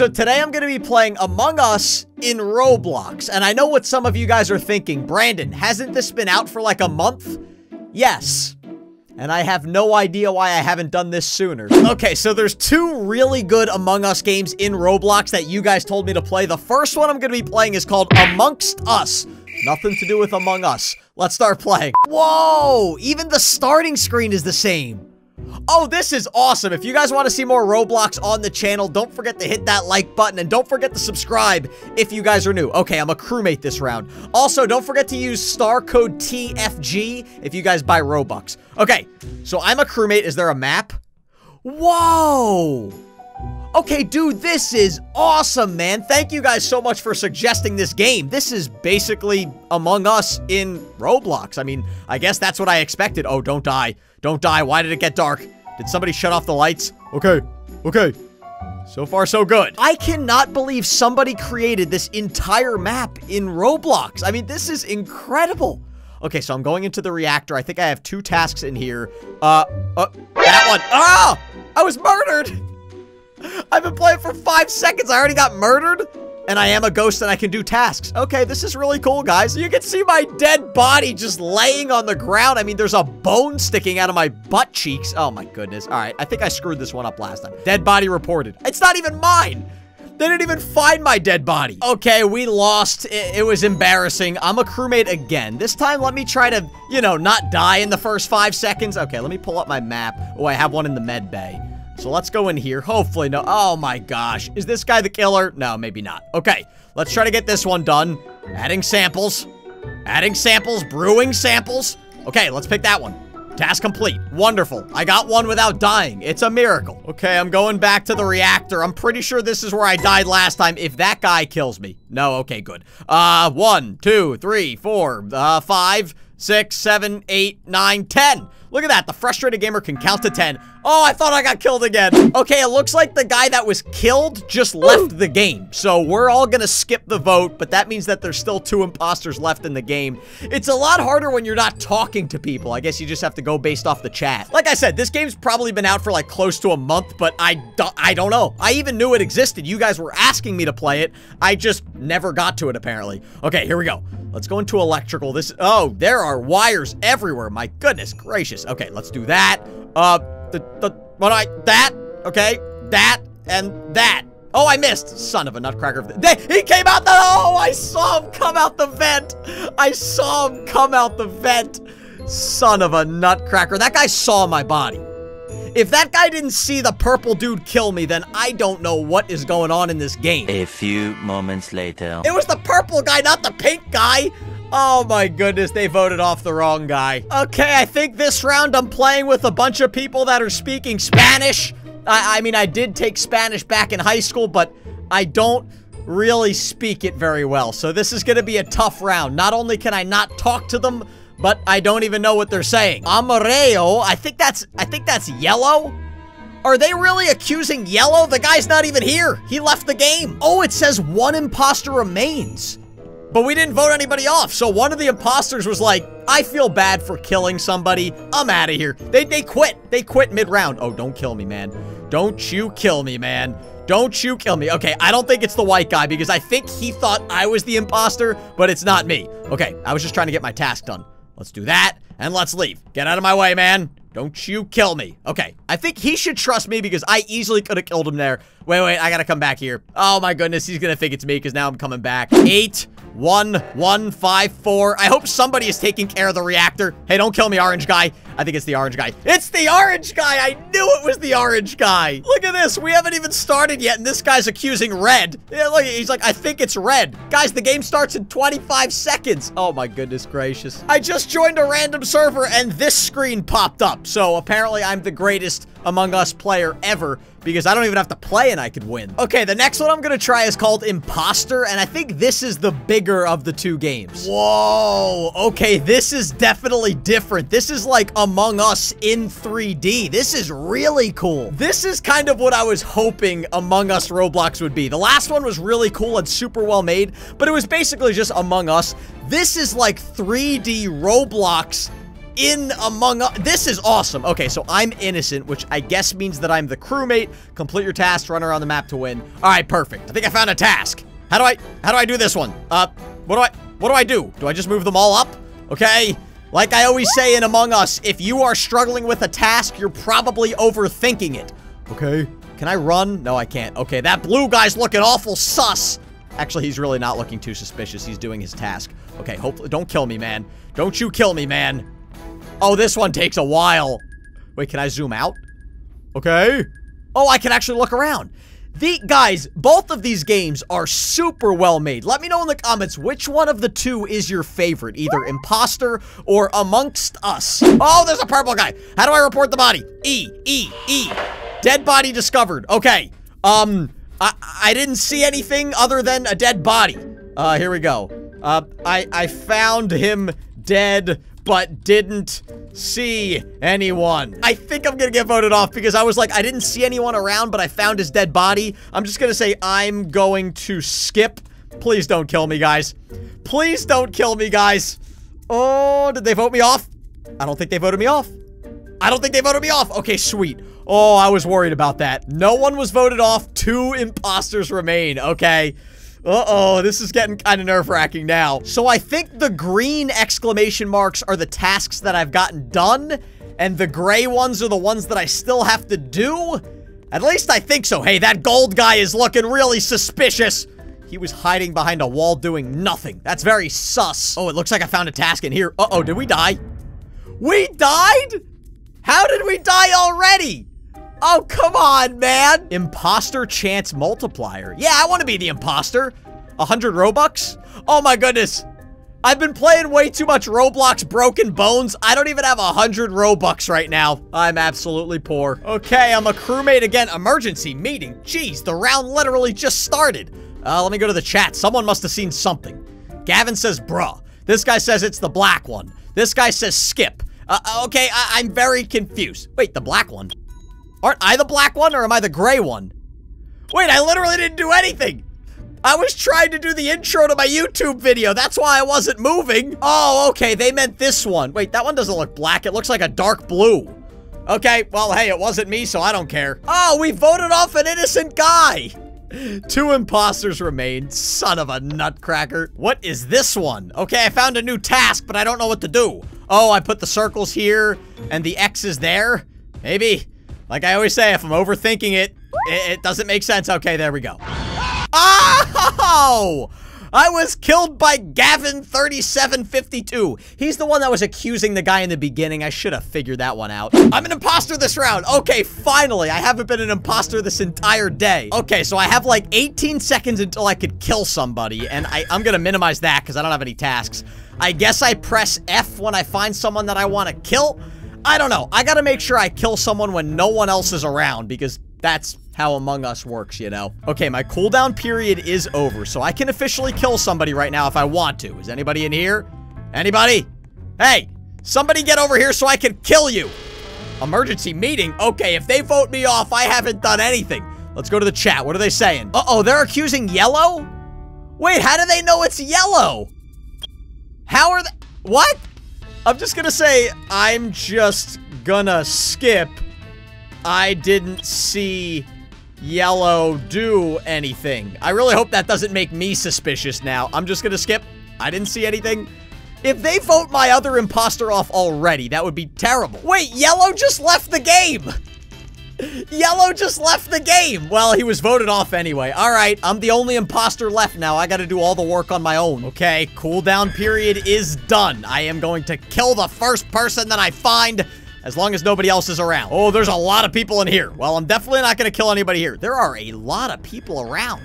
so today I'm going to be playing Among Us in Roblox. And I know what some of you guys are thinking. Brandon, hasn't this been out for like a month? Yes. And I have no idea why I haven't done this sooner. Okay, so there's two really good Among Us games in Roblox that you guys told me to play. The first one I'm going to be playing is called Amongst Us. Nothing to do with Among Us. Let's start playing. Whoa! Even the starting screen is the same. Oh, this is awesome. If you guys want to see more Roblox on the channel, don't forget to hit that like button and don't forget to subscribe if you guys are new. Okay, I'm a crewmate this round. Also, don't forget to use star code TFG if you guys buy Robux. Okay, so I'm a crewmate. Is there a map? Whoa! Okay, dude, this is awesome, man. Thank you guys so much for suggesting this game. This is basically Among Us in Roblox. I mean, I guess that's what I expected. Oh, don't die. Don't die. Why did it get dark? Did somebody shut off the lights? Okay, okay. So far, so good. I cannot believe somebody created this entire map in Roblox. I mean, this is incredible. Okay, so I'm going into the reactor. I think I have two tasks in here. Uh, uh that one. Ah! I was murdered! I've been playing for five seconds. I already got murdered and I am a ghost and I can do tasks. Okay, this is really cool, guys. You can see my dead body just laying on the ground. I mean, there's a bone sticking out of my butt cheeks. Oh my goodness. All right, I think I screwed this one up last time. Dead body reported. It's not even mine. They didn't even find my dead body. Okay, we lost. It, it, was embarrassing. I'm a crewmate again. This time, let me try to, you know, not die in the first five seconds. Okay, let me pull up my map. Oh, I have one in the med bay. So let's go in here. Hopefully, no. Oh my gosh. Is this guy the killer? No, maybe not. Okay, let's try to get this one done. Adding samples. Adding samples. Brewing samples. Okay, let's pick that one. Task complete. Wonderful. I got one without dying. It's a miracle. Okay, I'm going back to the reactor. I'm pretty sure this is where I died last time if that guy kills me. No, okay, good. Uh, one, two, three, four, uh, five, six, seven, eight, nine, ten. Look at that. The frustrated gamer can count to 10. Oh, I thought I got killed again. Okay, it looks like the guy that was killed just left the game. So we're all gonna skip the vote, but that means that there's still two imposters left in the game. It's a lot harder when you're not talking to people. I guess you just have to go based off the chat. Like I said, this game's probably been out for like close to a month, but I don't, I don't know. I even knew it existed. You guys were asking me to play it. I just never got to it, apparently. Okay, here we go. Let's go into electrical. This, oh, there are wires everywhere. My goodness gracious. Okay, let's do that. Uh, the, the, what I, that, okay, that, and that. Oh, I missed. Son of a nutcracker. They, he came out the, oh, I saw him come out the vent. I saw him come out the vent. Son of a nutcracker. That guy saw my body. If that guy didn't see the purple dude kill me, then I don't know what is going on in this game. A few moments later. It was the purple guy, not the pink guy. Oh my goodness, they voted off the wrong guy. Okay, I think this round I'm playing with a bunch of people that are speaking Spanish. I, I mean, I did take Spanish back in high school, but I don't really speak it very well. So this is going to be a tough round. Not only can I not talk to them, but I don't even know what they're saying. Amareo, I think that's, I think that's yellow. Are they really accusing Yellow? The guy's not even here. He left the game. Oh, it says one imposter remains. But we didn't vote anybody off. So one of the imposters was like, I feel bad for killing somebody. I'm out of here. They, they quit. They quit mid-round. Oh, don't kill me, man. Don't you kill me, man. Don't you kill me. Okay, I don't think it's the white guy because I think he thought I was the imposter, but it's not me. Okay, I was just trying to get my task done. Let's do that, and let's leave. Get out of my way, man. Don't you kill me. Okay, I think he should trust me because I easily could have killed him there. Wait, wait, I gotta come back here. Oh my goodness, he's gonna think it's me because now I'm coming back. Eight, one, one, five, four. I hope somebody is taking care of the reactor. Hey, don't kill me, orange guy. I think it's the orange guy. It's the orange guy! I knew it was the orange guy! Look at this, we haven't even started yet, and this guy's accusing red. Yeah, look, he's like, I think it's red. Guys, the game starts in 25 seconds. Oh my goodness gracious. I just joined a random server, and this screen popped up. So apparently I'm the greatest Among Us player ever because I don't even have to play and I could win. Okay, the next one I'm gonna try is called Imposter, and I think this is the bigger of the two games. Whoa, okay, this is definitely different. This is like Among Us in 3D. This is really cool. This is kind of what I was hoping Among Us Roblox would be. The last one was really cool and super well made, but it was basically just Among Us. This is like 3D Roblox in Among Us. This is awesome. Okay, so I'm innocent, which I guess means that I'm the crewmate. Complete your task, run around the map to win. All right, perfect. I think I found a task. How do I, how do I do this one? Uh, what do I, what do I do? Do I just move them all up? Okay. Like I always say in Among Us, if you are struggling with a task, you're probably overthinking it. Okay. Can I run? No, I can't. Okay, that blue guy's looking awful sus. Actually, he's really not looking too suspicious. He's doing his task. Okay, hopefully, don't kill me, man. Don't you kill me, man. Oh, this one takes a while. Wait, can I zoom out? Okay. Oh, I can actually look around. The guys, both of these games are super well made. Let me know in the comments which one of the two is your favorite, either Imposter or Amongst Us. Oh, there's a purple guy. How do I report the body? E, E, E. Dead body discovered. Okay. Um, I, I didn't see anything other than a dead body. Uh, here we go. Uh, I, I found him dead but didn't see anyone. I think I'm gonna get voted off because I was like, I didn't see anyone around, but I found his dead body. I'm just gonna say I'm going to skip. Please don't kill me, guys. Please don't kill me, guys. Oh, did they vote me off? I don't think they voted me off. I don't think they voted me off. Okay, sweet. Oh, I was worried about that. No one was voted off. Two imposters remain. Okay. Uh-oh, this is getting kind of nerve-wracking now. So I think the green exclamation marks are the tasks that I've gotten done, and the gray ones are the ones that I still have to do? At least I think so. Hey, that gold guy is looking really suspicious. He was hiding behind a wall doing nothing. That's very sus. Oh, it looks like I found a task in here. Uh-oh, did we die? We died? How did we die already? Oh, come on, man. Imposter chance multiplier. Yeah, I want to be the imposter. 100 Robux? Oh my goodness. I've been playing way too much Roblox Broken Bones. I don't even have 100 Robux right now. I'm absolutely poor. Okay, I'm a crewmate again. Emergency meeting. Jeez, the round literally just started. Uh, let me go to the chat. Someone must have seen something. Gavin says, bruh. This guy says it's the black one. This guy says skip. Uh, okay, I I'm very confused. Wait, the black one? Aren't I the black one or am I the gray one? Wait, I literally didn't do anything. I was trying to do the intro to my YouTube video. That's why I wasn't moving. Oh, okay. They meant this one. Wait, that one doesn't look black. It looks like a dark blue. Okay, well, hey, it wasn't me, so I don't care. Oh, we voted off an innocent guy. Two imposters remain. Son of a nutcracker. What is this one? Okay, I found a new task, but I don't know what to do. Oh, I put the circles here, and the X is there? Maybe. Like I always say, if I'm overthinking it, it, it doesn't make sense. Okay, there we go. Oh! I was killed by Gavin3752. He's the one that was accusing the guy in the beginning. I should have figured that one out. I'm an imposter this round. Okay, finally. I haven't been an imposter this entire day. Okay, so I have like 18 seconds until I could kill somebody, and I, I'm gonna minimize that because I don't have any tasks. I guess I press F when I find someone that I want to kill. I don't know. I gotta make sure I kill someone when no one else is around because that's how Among Us works, you know? Okay, my cooldown period is over, so I can officially kill somebody right now if I want to. Is anybody in here? Anybody? Hey, somebody get over here so I can kill you. Emergency meeting? Okay, if they vote me off, I haven't done anything. Let's go to the chat. What are they saying? Uh-oh, they're accusing yellow? Wait, how do they know it's yellow? How are they? What? I'm just gonna say, I'm just gonna skip. I didn't see yellow do anything. I really hope that doesn't make me suspicious now. I'm just gonna skip. I didn't see anything. If they vote my other imposter off already, that would be terrible. Wait, yellow just left the game. Yellow just left the game. Well, he was voted off anyway. All right, I'm the only imposter left now. I got to do all the work on my own. Okay, cooldown period is done. I am going to kill the first person that I find as long as nobody else is around. Oh, there's a lot of people in here. Well, I'm definitely not going to kill anybody here. There are a lot of people around.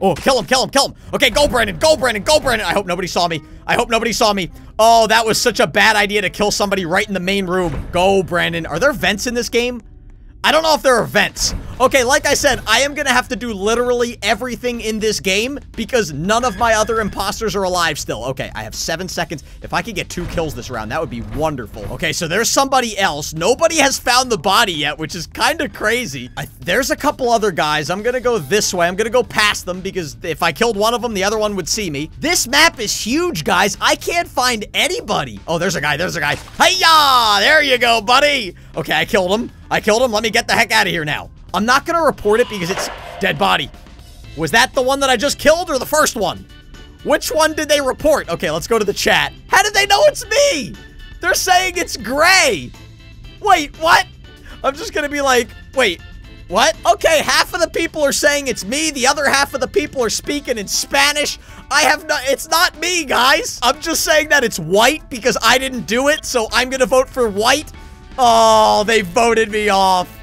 Oh, kill him, kill him, kill him. Okay, go, Brandon, go, Brandon, go, Brandon. I hope nobody saw me. I hope nobody saw me. Oh, that was such a bad idea to kill somebody right in the main room. Go, Brandon. Are there vents in this game? I don't know if there are vents. Okay, like I said, I am gonna have to do literally everything in this game because none of my other imposters are alive still. Okay, I have seven seconds. If I could get two kills this round, that would be wonderful. Okay, so there's somebody else. Nobody has found the body yet, which is kind of crazy. I, there's a couple other guys. I'm gonna go this way. I'm gonna go past them because if I killed one of them, the other one would see me. This map is huge, guys. I can't find anybody. Oh, there's a guy. There's a guy. Hiya! There you go, buddy. Okay, I killed him. I killed him. Let me get the heck out of here now. I'm not gonna report it because it's dead body. Was that the one that I just killed or the first one? Which one did they report? Okay, let's go to the chat. How did they know it's me? They're saying it's gray. Wait, what? I'm just gonna be like, wait, what? Okay, half of the people are saying it's me. The other half of the people are speaking in Spanish. I have no, it's not me, guys. I'm just saying that it's white because I didn't do it. So I'm gonna vote for white. Oh, they voted me off.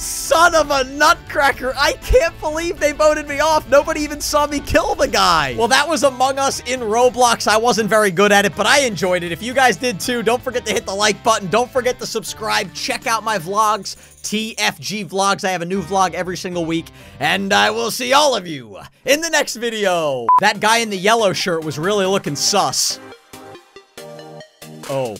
Son of a nutcracker. I can't believe they voted me off. Nobody even saw me kill the guy. Well, that was Among Us in Roblox. I wasn't very good at it, but I enjoyed it. If you guys did too, don't forget to hit the like button. Don't forget to subscribe. Check out my vlogs, TFG Vlogs. I have a new vlog every single week, and I will see all of you in the next video. That guy in the yellow shirt was really looking sus. Oh.